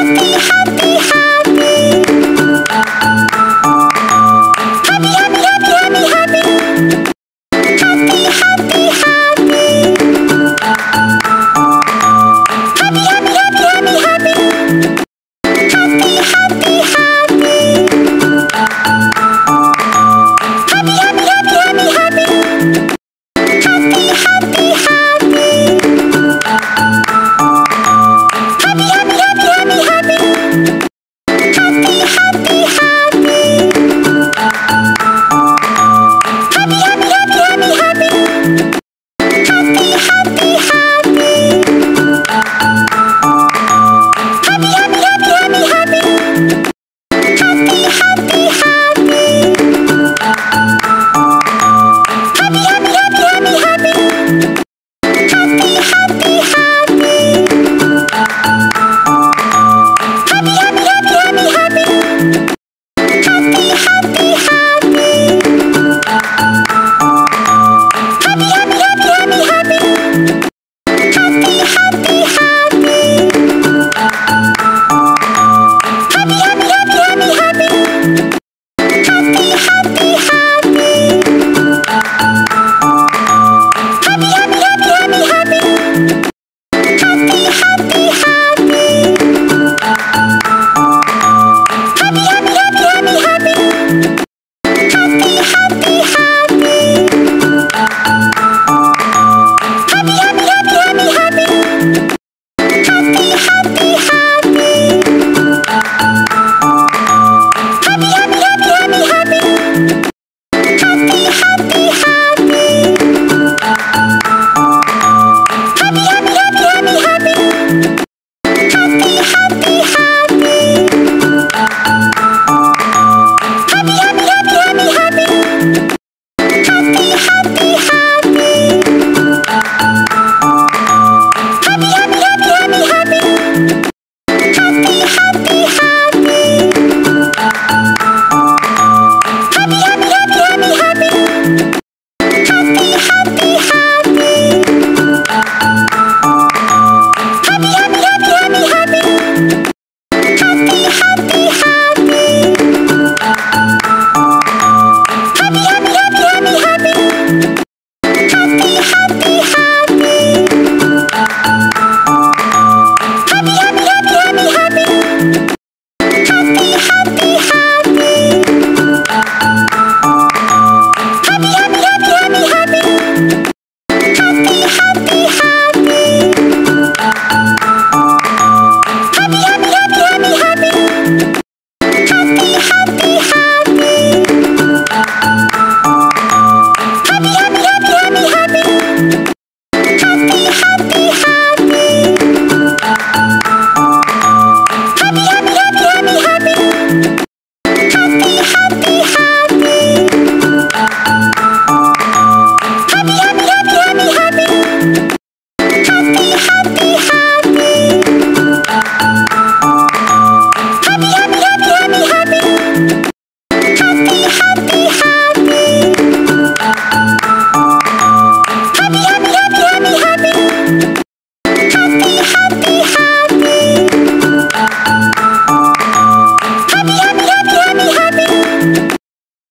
Happy, happy, happy.